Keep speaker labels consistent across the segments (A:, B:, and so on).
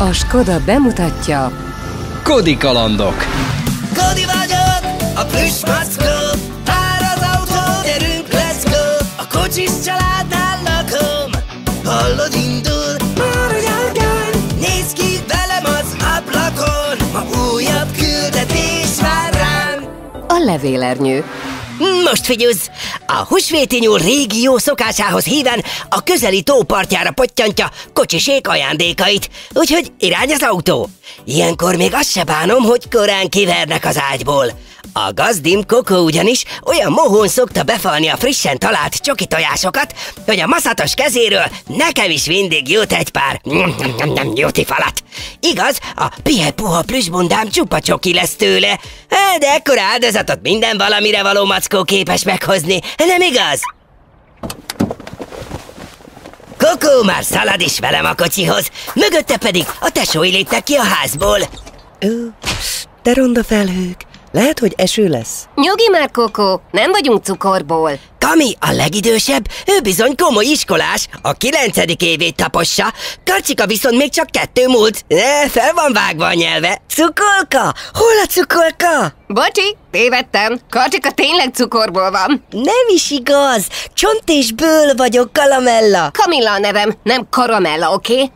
A: A Skoda bemutatja.
B: Kodi kalandok.
C: Kodi vagyok, a plusz mackó Pár az autó, gyerünk, let's go. A kocsis családnál lakom. Hallod, indul? Már a járgány Nézd ki velem az ablakon. Ma újabb küldetés vár rám.
A: A levélernyő.
C: Most figyelsz! A húsvéti nyúl régi jó szokásához híven a közeli tópartjára pottyantja kocsisék ajándékait, úgyhogy irány az autó. Ilyenkor még azt se bánom, hogy korán kivernek az ágyból. A gazdim Koko ugyanis olyan mohón szokta befalni a frissen talált csoki tojásokat, hogy a maszatos kezéről nekem is mindig jut egy pár juti falat. Igaz, a pihe puha plüsbundám csupa csoki lesz tőle, de ekkora áldozatot minden valamire való mackó képes meghozni, nem igaz? Kokó már szalad is velem a kocsihoz, mögötte pedig a tesói léptek ki a házból.
D: Ó, de ronda felhők. Lehet, hogy eső lesz.
A: Nyugi már, Koko, nem vagyunk cukorból.
C: Kami a legidősebb, ő bizony komoly iskolás, a kilencedik évét tapossa, Karcsika viszont még csak kettő múlt. Ne, fel van vágva a nyelve. Cukolka? Hol a cukolka?
A: Bocsi, tévedtem. Karcsika tényleg cukorból van.
C: Nem is igaz, csont és ből vagyok, Kalamella.
A: Kamilla a nevem, nem karamella, oké? Okay?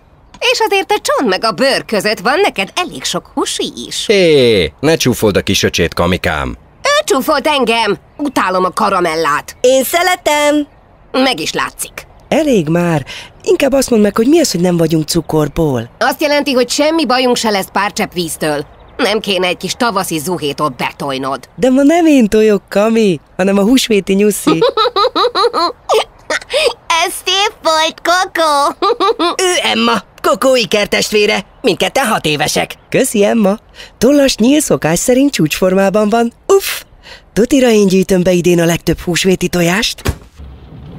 A: És azért a csont meg a bőr között van neked elég sok husi is.
B: Hé, ne csúfold a kis öcsét, kamikám
A: Ő csúfolt engem! Utálom a karamellát.
C: Én szeretem.
A: Meg is látszik.
D: Elég már. Inkább azt mondd meg, hogy mi az, hogy nem vagyunk cukorból.
A: Azt jelenti, hogy semmi bajunk se lesz pár csepp víztől. Nem kéne egy kis tavaszi zuhétot betojnod.
D: De ma nem én tojok, Kami, hanem a húsvéti nyuszi.
A: Ez szép volt, Koko!
C: Ő Emma, Kokó ikertestvére, mindketten hat évesek.
D: Köszi, Emma. Tollas nyíl szokás szerint csúcsformában van. Uff! Tutira én gyűjtöm be idén a legtöbb húsvéti tojást.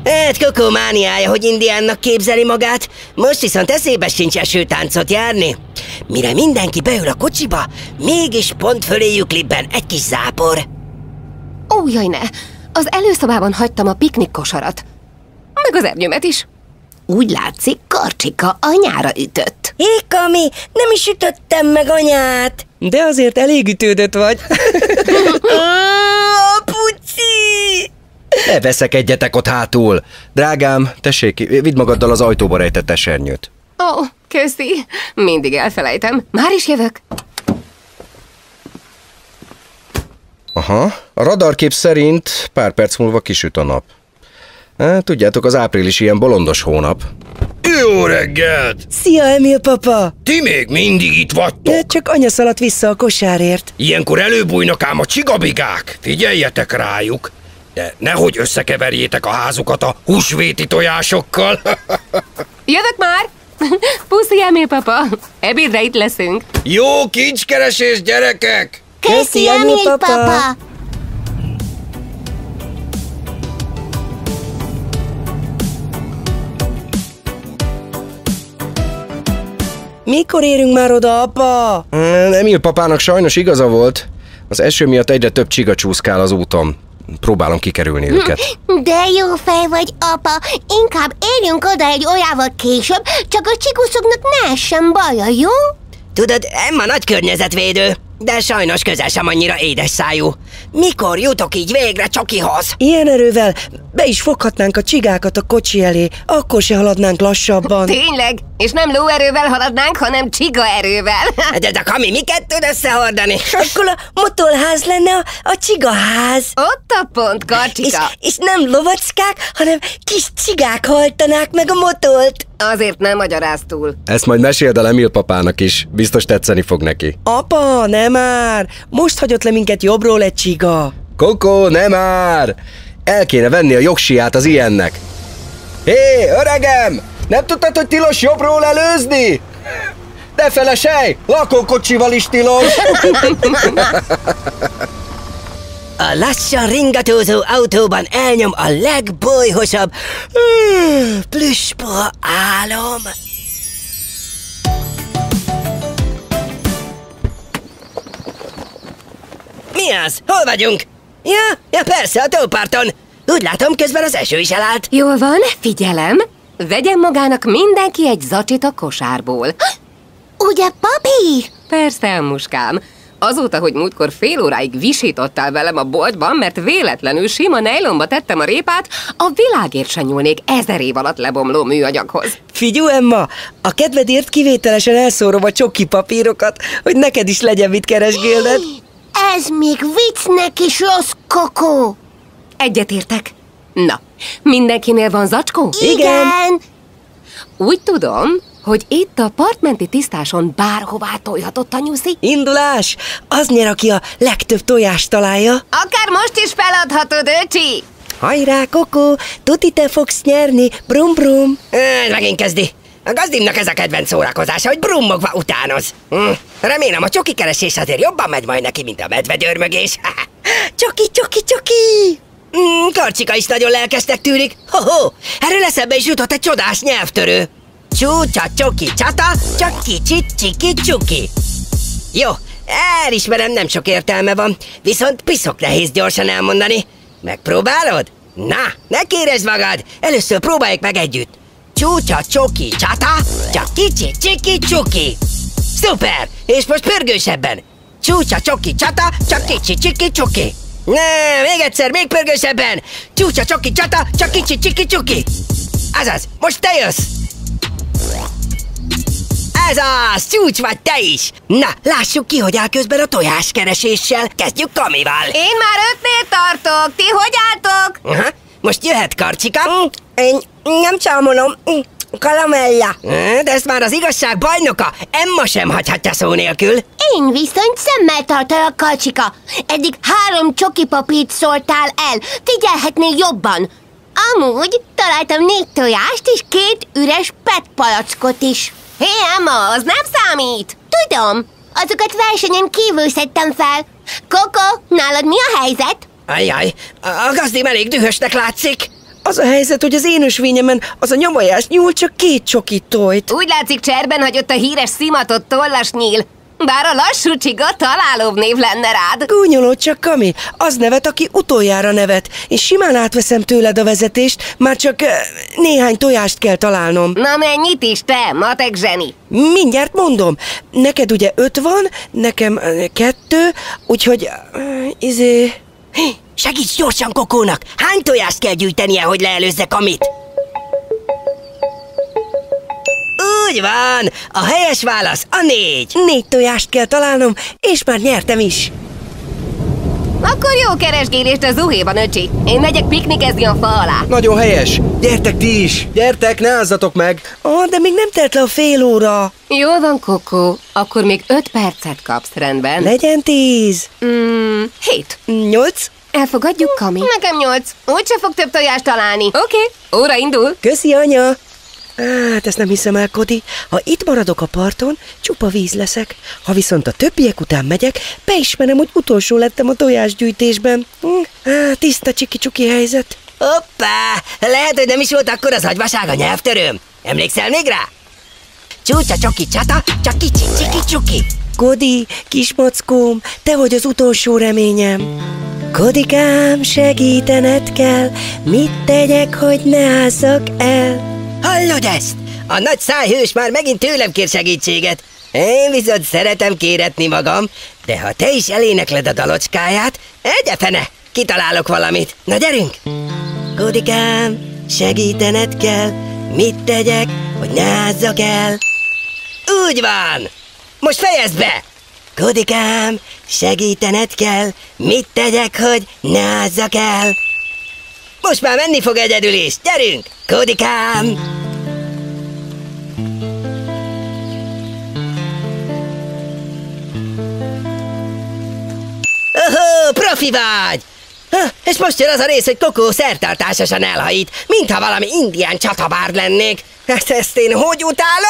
C: Hát Kokó mániája, hogy indiánnak képzeli magát, most viszont eszébe sincs esőtáncot járni. Mire mindenki beül a kocsiba, mégis pont föléjük libben egy kis zápor.
A: Ó, jaj ne! Az előszobában hagytam a piknik kosarat. Meg az ernyőmet is. Úgy látszik, Karcsika anyára ütött.
C: Hé, Kami, nem is ütöttem meg anyát.
D: De azért elég ütődött vagy.
C: A puci!
B: Ne veszekedjetek ott hátul Drágám, tessék, vidd magaddal az ajtóba rejtett esernyőt
A: Ó, oh, köszi. Mindig elfelejtem. Már is jövök.
B: Aha, a radarkép szerint pár perc múlva kisüt a nap tudjátok, az április ilyen bolondos hónap
E: Jó reggelt!
D: Szia, Emil papa!
E: Ti még mindig itt
D: De
E: vagytok?
D: csak anya szaladt vissza a kosárért.
E: Ilyenkor előbújnak ám a csigabigák. Figyeljetek rájuk. De nehogy összekeverjétek a házukat a húsvéti tojásokkal.
A: Jövök már! Puszi, Emil papa! Ebédre itt leszünk.
E: Jó kincskeresés, gyerekek!
D: Köszi, Emil papa! Mikor érünk már oda, apa?
B: Hmm, Emil papának sajnos igaza volt Az eső miatt egyre több csiga csúszkál az úton Próbálom kikerülni őket
F: De jó fej vagy, apa! Inkább érjünk oda egy órával később, csak a csikuszoknak ne essen baja, jó?
C: Tudod, Emma nagy környezetvédő, de sajnos közel sem annyira édes szájú. Mikor jutok így végre Csokihoz?
D: Ilyen erővel be is foghatnánk a csigákat a kocsi elé, akkor se haladnánk lassabban.
A: Tényleg? És nem lóerővel haladnánk, hanem csiga erővel.
C: De, de Kami, miket tud összehordani?
D: Akkor a motorház lenne a, a csigaház.
A: Ott a pont,
D: És,
A: Karcsika.
D: és nem lovacskák, hanem kis csigák haltanák meg a motolt.
A: Azért nem magyaráz túl.
B: Ezt majd meséld el Emil papának is Biztos tetszeni fog neki
D: Apa, nem már! Most hagyott le minket jobbról egy csiga.
B: Koko, nem már! El kéne venni a jogsiát az ilyennek Hé, öregem! Nem tudtad, hogy tilos jobbról előzni? De felesej! Lakókocsival is tilos!
C: A lassan ringatózó autóban elnyom a legbolyhosabb mm, plüspa álom. Mi az? Hol vagyunk? Ja, ja persze, a tóparton. Úgy látom, közben az eső is elállt.
A: Jól van, figyelem. Vegyen magának mindenki egy zacsit a kosárból.
F: ugye papír?
A: Persze, muskám. Azóta, hogy múltkor fél óráig visítottál velem a boltban, mert véletlenül sima nejlomba tettem a répát, a világért sem nyúlnék ezer év alatt lebomló műanyaghoz.
D: Figyú, Emma, a kedvedért kivételesen elszórom a csoki papírokat, hogy neked is legyen mit keresgélned.
F: Ez még viccnek is rossz, Kokó.
A: Egyetértek? Na, mindenkinél van zacskó?
F: Igen.
A: Úgy tudom, hogy itt a partmenti tisztáson bárhová tolhatott a nyuszi.
D: Indulás! Az nyer, aki a legtöbb tojást találja.
A: Akár most is feladhatod, öcsi!
D: Hajrá, Kokó, tuti te fogsz nyerni, brum brum.
C: Ez megint kezdi. A gazdimnak ez a kedvenc szórakozása, hogy brummogva utánoz. Hm. Remélem a csoki keresés azért jobban megy majd neki, mint a medvedörmögés. csoki, csoki, csoki! Mm, Karcsika is nagyon lelkesnek tűnik. Ho-ho! Erről eszembe is jutott egy csodás nyelvtörő. Csúcsa, csoki, csata, csak kicsit, csiki, csuki. Jó, elismerem, nem sok értelme van, viszont piszok nehéz gyorsan elmondani. Megpróbálod? Na, ne kérezd magad! Először próbáljuk meg együtt. Csúcsa, csoki, csata, csak kicsi, csiki, csuki. Szuper! És most pörgősebben. Csúcsa, csoki, csata, csak kicsi, csiki, csuki. Ne, még egyszer, még pörgősebben. Csúcsa, csoki, csata, csak kicsi, csiki, csuki. Azaz, most te jössz. Ez az, csúcs vagy te is! Na, lássuk ki, hogy áll közben a tojáskereséssel. Kezdjük Kamival.
A: Én már ötnél tartok, ti hogy álltok?
C: Aha. Most jöhet Karcsika.
D: Én nem csámolom, kalamella.
C: De ezt már az igazság bajnoka, Emma sem hagyhatja szó nélkül.
F: Én viszont szemmel tartalak, Kalcsika. Eddig három csoki papírt szóltál el. Figyelhetnél jobban. Amúgy találtam négy tojást és két üres PET palackot is.
A: Hé, Emma, az nem számít!
F: Tudom, azokat versenyen kívül szedtem fel. Koko, nálad mi a helyzet?
C: Ajjaj, a gazdim elég dühösnek látszik.
D: Az a helyzet, hogy az én ösvényemen az a nyomajás nyúl csak két csoki tojt.
A: Úgy látszik, cserben hagyott a híres szimatott tollas nyíl. Bár a lassú csiga találóbb név lenne rád.
D: Gúnyolód csak, Kami, az nevet, aki utoljára nevet. Én simán átveszem tőled a vezetést, már csak néhány tojást kell találnom.
A: Na mennyit is te, matek zseni?
D: Mindjárt mondom. Neked ugye öt van, nekem kettő, úgyhogy... eh, izé...
C: Hé, Segíts gyorsan Kokónak! Hány tojást kell gyűjtenie, hogy leelőzze Kamit? Úgy van! A helyes válasz a négy!
D: Négy tojást kell találnom, és már nyertem is.
A: Akkor jó keresgélést a zuhéban, öcsi. Én megyek piknikezni a fa alá.
B: Nagyon helyes! Gyertek ti is! Gyertek, ne ázzatok meg!
D: Ó, de még nem telt le a fél óra.
A: Jó van, Kokó. Akkor még öt percet kapsz, rendben?
D: Legyen tíz.
A: Mm, hét.
D: Nyolc.
A: Elfogadjuk, Kami? Nekem nyolc. Úgyse fog több tojást találni. Oké, okay. óra indul.
D: Köszi, anya! Hát ezt nem hiszem el, Kodi. Ha itt maradok a parton, csupa víz leszek. Ha viszont a többiek után megyek, beismerem, hogy utolsó lettem a tojásgyűjtésben. Hm, á, tiszta csiki-csuki helyzet.
C: Hoppá! Lehet, hogy nem is volt akkor az agyvaság a nyelvtörőm. Emlékszel még rá? Csúcsa csoki csata, csak kicsi csiki csuki.
D: Kodi, kismackóm, te vagy az utolsó reményem. Kodikám, segítened kell, mit tegyek, hogy ne ázzak el?
C: Hallod ezt? A nagy szájhős már megint tőlem kér segítséget. Én viszont szeretem kéretni magam, de ha te is elénekled a dalocskáját, egye fene, kitalálok valamit. Na gyerünk! Kodikám, segítened kell, mit tegyek, hogy ne ázzak el? Úgy van! Most fejezd be! Kodikám, segítened kell, mit tegyek, hogy ne ázzak el? Most már menni fog egyedül is, gyerünk! Kodikám! Ohó, profi vagy! Ha, és most jön az a rész, hogy Kokó szertartásosan elhajít, mintha valami indián csatabár lennék. Hát ezt én hogy utálom!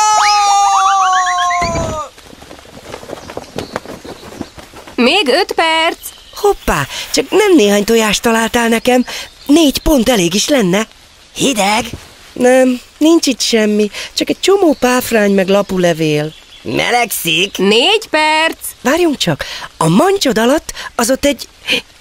A: Még öt perc.
D: Hoppá, csak nem néhány tojást találtál nekem, négy pont elég is lenne.
C: Hideg?
D: Nem, nincs itt semmi, csak egy csomó páfrány meg lapulevél.
C: Melegszik?
A: Négy perc.
D: Várjunk csak, a mancsod alatt az ott egy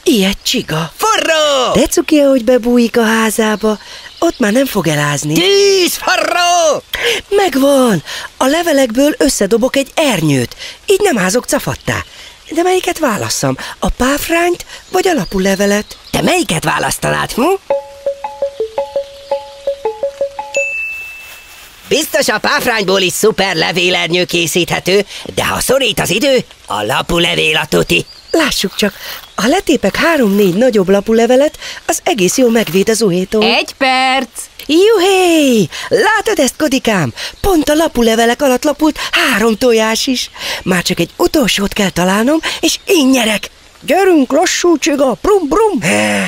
D: ilyet csiga.
C: Forró!
D: De cuki, hogy bebújik a házába. ott már nem fog elázni.
C: Tűz, forró!
D: Megvan! A levelekből összedobok egy ernyőt, így nem házok cafattá. De melyiket válasszam? A páfrányt vagy a lapú levelet?
C: Te melyiket választanád, hm? Biztos a páfrányból is szuper levélernyő készíthető, de ha szorít az idő, a lapu levél a tuti.
D: Lássuk csak, ha letépek három-négy nagyobb lapú levelet, az egész jól megvéd az uhétól.
A: Egy perc!
D: Juhé! Látod ezt, Kodikám? Pont a lapú levelek alatt lapult három tojás is. Már csak egy utolsót kell találnom, és én nyerek. Gyerünk, lassú csiga, brum brum!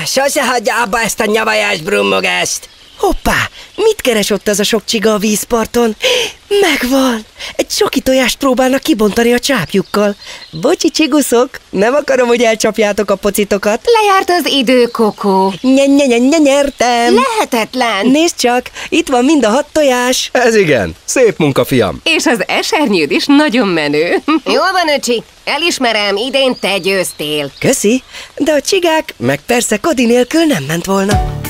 C: Sose hagyja abba ezt a nyavajás brummogást.
D: Hoppá! Mit keres ott az a sok csiga a vízparton? Megvan! Egy soki tojást próbálnak kibontani a csápjukkal. Bocsi, csiguszok, nem akarom, hogy elcsapjátok a pocitokat.
A: Lejárt az idő, Kokó.
D: Nye, nye, nye, nye, nyertem!
F: Lehetetlen.
D: Nézd csak, itt van mind a hat tojás.
B: Ez igen, szép munka, fiam.
A: És az esernyőd is nagyon menő.
F: Jól van, öcsi. Elismerem, idén te győztél.
D: Köszi, de a csigák, meg persze Kodi nélkül nem ment volna.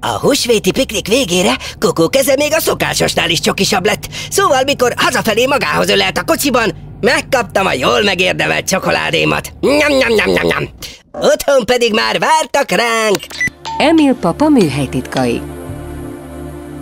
C: A húsvéti piknik végére Kokó keze még a szokásosnál is csokisabb lett, szóval mikor hazafelé magához ölelt a kocsiban, megkaptam a jól megérdemelt csokoládémat. Nyam, nyam, nyam, nyam, nyam. Otthon pedig már vártak ránk.
A: Emil papa műhelytitkai.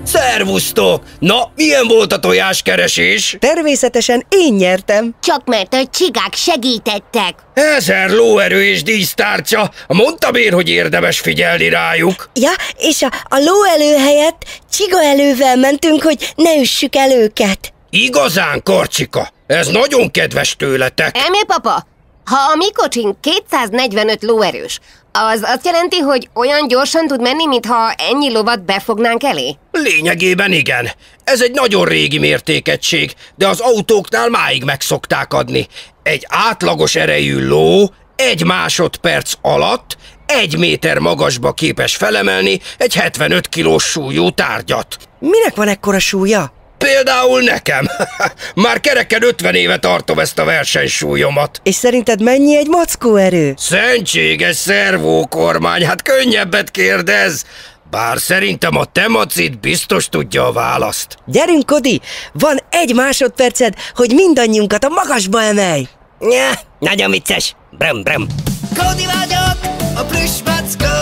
E: Szervusztok! Na, milyen volt a tojáskeresés?
D: Természetesen én nyertem.
F: Csak mert a csigák segítettek.
E: Ezer lóerő és dísztárcsa. Mondtam én, hogy érdemes figyelni rájuk.
D: Ja, és a, a lóelő helyett csiga elővel mentünk, hogy ne üssük el őket.
E: Igazán, Karcsika, ez nagyon kedves tőletek.
F: Emil papa, ha a mi kocsink 245 lóerős, az azt jelenti, hogy olyan gyorsan tud menni, mintha ennyi lovat befognánk elé?
E: Lényegében igen. Ez egy nagyon régi mértékegység, de az autóknál máig meg szokták adni. Egy átlagos erejű ló egy másodperc alatt egy méter magasba képes felemelni egy 75 kilós súlyú tárgyat.
D: Minek van ekkora súlya?
E: Például nekem. Már kereken 50 éve tartom ezt a versenysúlyomat.
D: És szerinted mennyi egy mackó erő?
E: Szentséges szervókormány, hát könnyebbet kérdez. Bár szerintem a temacid biztos tudja a választ.
D: Gyerünk, Kodi! Van egy másodperced, hogy mindannyiunkat a magasba emelj!
C: Ja, nagyon vicces. Brum, brum.
G: Kódi vagyok, a plüss mackó